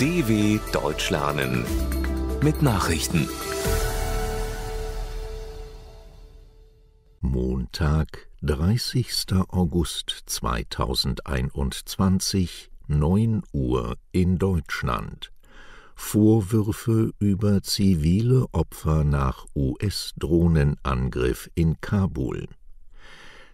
DW Deutsch lernen mit Nachrichten. Montag, 30. August 2021, 9 Uhr in Deutschland. Vorwürfe über zivile Opfer nach US-Drohnenangriff in Kabul.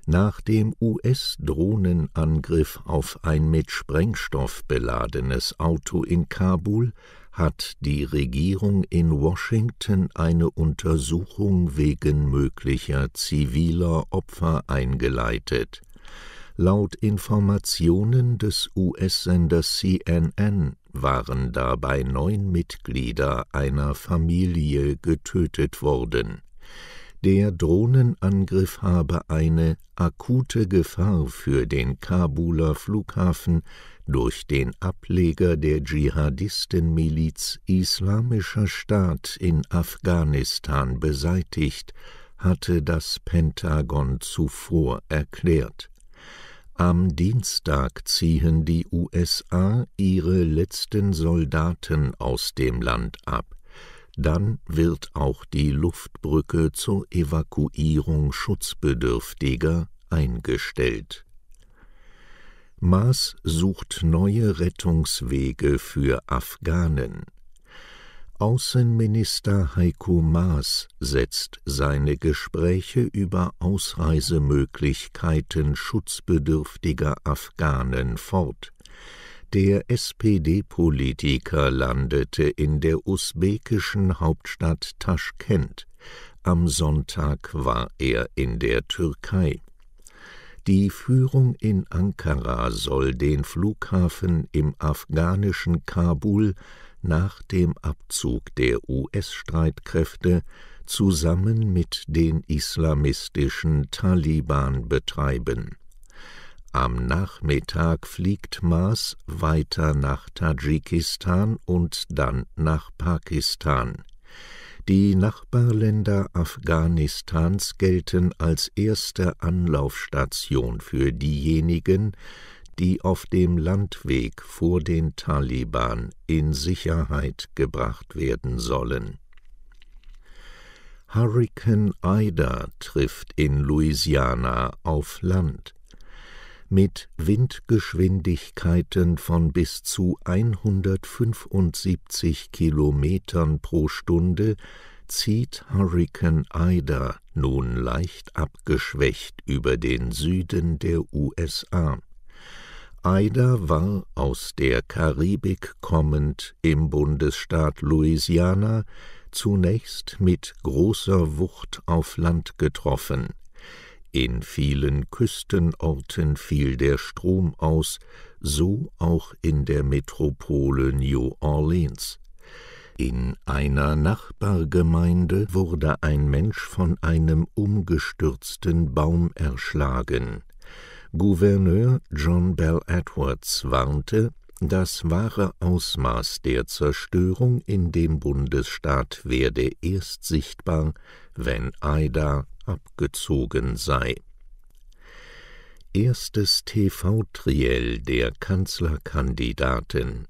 Nach dem US-Drohnenangriff auf ein mit Sprengstoff beladenes Auto in Kabul hat die Regierung in Washington eine Untersuchung wegen möglicher ziviler Opfer eingeleitet. Laut Informationen des US-Senders CNN waren dabei neun Mitglieder einer Familie getötet worden der Drohnenangriff habe eine akute Gefahr für den Kabuler Flughafen durch den Ableger der Dschihadistenmiliz Islamischer Staat in Afghanistan beseitigt, hatte das Pentagon zuvor erklärt. Am Dienstag ziehen die USA ihre letzten Soldaten aus dem Land ab. Dann wird auch die Luftbrücke zur Evakuierung Schutzbedürftiger eingestellt. Maas sucht neue Rettungswege für Afghanen. Außenminister Heiko Maas setzt seine Gespräche über Ausreisemöglichkeiten schutzbedürftiger Afghanen fort. Der SPD-Politiker landete in der usbekischen Hauptstadt Taschkent. Am Sonntag war er in der Türkei. Die Führung in Ankara soll den Flughafen im afghanischen Kabul nach dem Abzug der US-Streitkräfte zusammen mit den islamistischen Taliban betreiben am Nachmittag fliegt Maas weiter nach Tadschikistan und dann nach Pakistan. Die Nachbarländer Afghanistans gelten als erste Anlaufstation für diejenigen, die auf dem Landweg vor den Taliban in Sicherheit gebracht werden sollen. Hurrikan Ida trifft in Louisiana auf Land mit Windgeschwindigkeiten von bis zu 175 Kilometern pro Stunde zieht Hurrikan Ida nun leicht abgeschwächt über den Süden der USA. Ida war aus der Karibik kommend im Bundesstaat Louisiana zunächst mit großer Wucht auf Land getroffen. In vielen Küstenorten fiel der Strom aus, so auch in der Metropole New Orleans. In einer Nachbargemeinde wurde ein Mensch von einem umgestürzten Baum erschlagen. Gouverneur John Bell Edwards warnte, das wahre Ausmaß der Zerstörung in dem Bundesstaat werde erst sichtbar, wenn Ida abgezogen sei. Erstes TV-Triell der Kanzlerkandidaten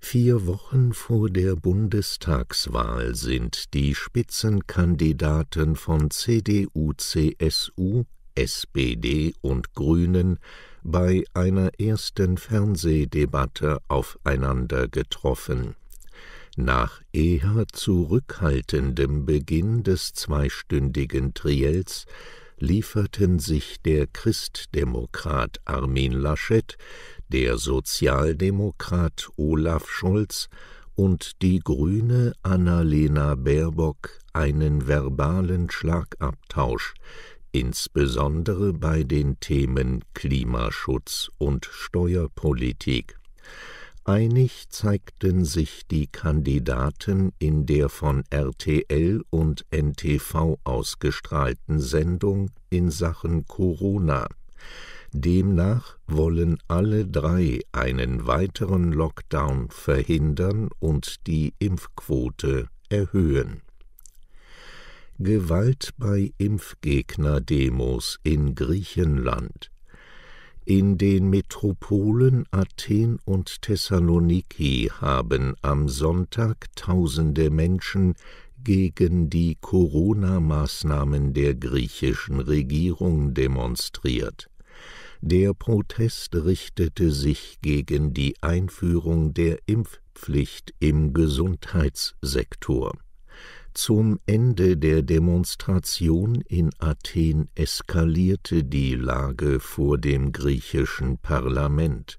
Vier Wochen vor der Bundestagswahl sind die Spitzenkandidaten von CDU, CSU, SPD und Grünen bei einer ersten Fernsehdebatte aufeinander getroffen. Nach eher zurückhaltendem Beginn des zweistündigen Triels lieferten sich der Christdemokrat Armin Laschet, der Sozialdemokrat Olaf Scholz und die Grüne Annalena Baerbock einen verbalen Schlagabtausch, insbesondere bei den Themen Klimaschutz und Steuerpolitik. Einig zeigten sich die Kandidaten in der von RTL und NTV ausgestrahlten Sendung in Sachen Corona. Demnach wollen alle drei einen weiteren Lockdown verhindern und die Impfquote erhöhen. Gewalt bei Impfgegner-Demos in Griechenland In den Metropolen Athen und Thessaloniki haben am Sonntag tausende Menschen gegen die Corona-Maßnahmen der griechischen Regierung demonstriert. Der Protest richtete sich gegen die Einführung der Impfpflicht im Gesundheitssektor zum Ende der Demonstration in Athen eskalierte die Lage vor dem griechischen Parlament.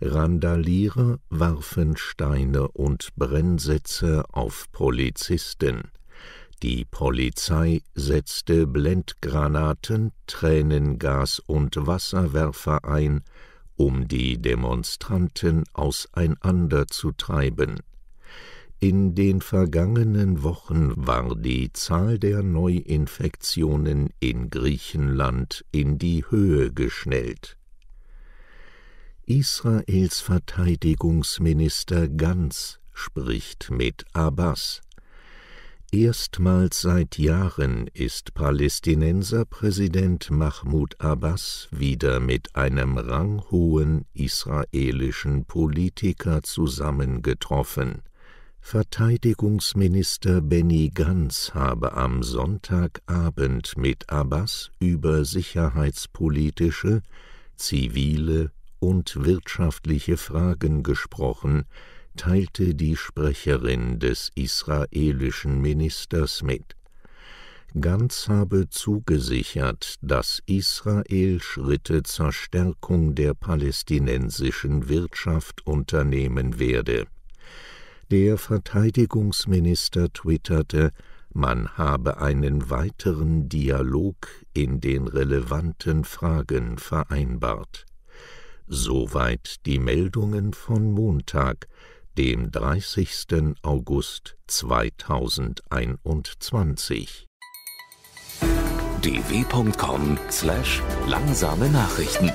Randalierer warfen Steine und Brennsätze auf Polizisten. Die Polizei setzte Blendgranaten, Tränengas und Wasserwerfer ein, um die Demonstranten auseinanderzutreiben in den vergangenen Wochen war die Zahl der Neuinfektionen in Griechenland in die Höhe geschnellt. Israels Verteidigungsminister Ganz spricht mit Abbas. Erstmals seit Jahren ist Palästinenserpräsident Mahmoud Abbas wieder mit einem ranghohen israelischen Politiker zusammengetroffen Verteidigungsminister Benny Gantz habe am Sonntagabend mit Abbas über sicherheitspolitische, zivile und wirtschaftliche Fragen gesprochen, teilte die Sprecherin des israelischen Ministers mit. Gantz habe zugesichert, dass Israel Schritte zur Stärkung der palästinensischen Wirtschaft unternehmen werde der Verteidigungsminister twitterte, man habe einen weiteren Dialog in den relevanten Fragen vereinbart. Soweit die Meldungen von Montag, dem 30. August 2021. dw.com/langsame Nachrichten